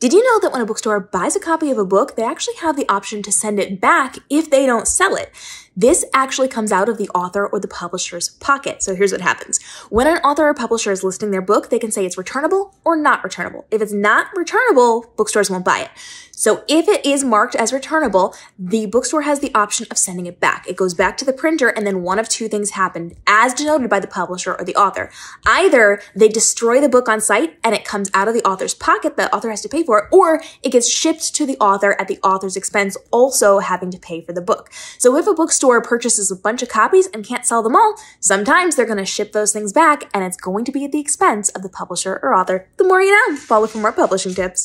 Did you know that when a bookstore buys a copy of a book, they actually have the option to send it back if they don't sell it? This actually comes out of the author or the publisher's pocket. So here's what happens. When an author or publisher is listing their book, they can say it's returnable or not returnable. If it's not returnable, bookstores won't buy it. So if it is marked as returnable, the bookstore has the option of sending it back. It goes back to the printer and then one of two things happen as denoted by the publisher or the author. Either they destroy the book on site and it comes out of the author's pocket, the author has to pay for it, or it gets shipped to the author at the author's expense, also having to pay for the book. So if a bookstore store purchases a bunch of copies and can't sell them all, sometimes they're going to ship those things back and it's going to be at the expense of the publisher or author. The more you know. Follow for more publishing tips.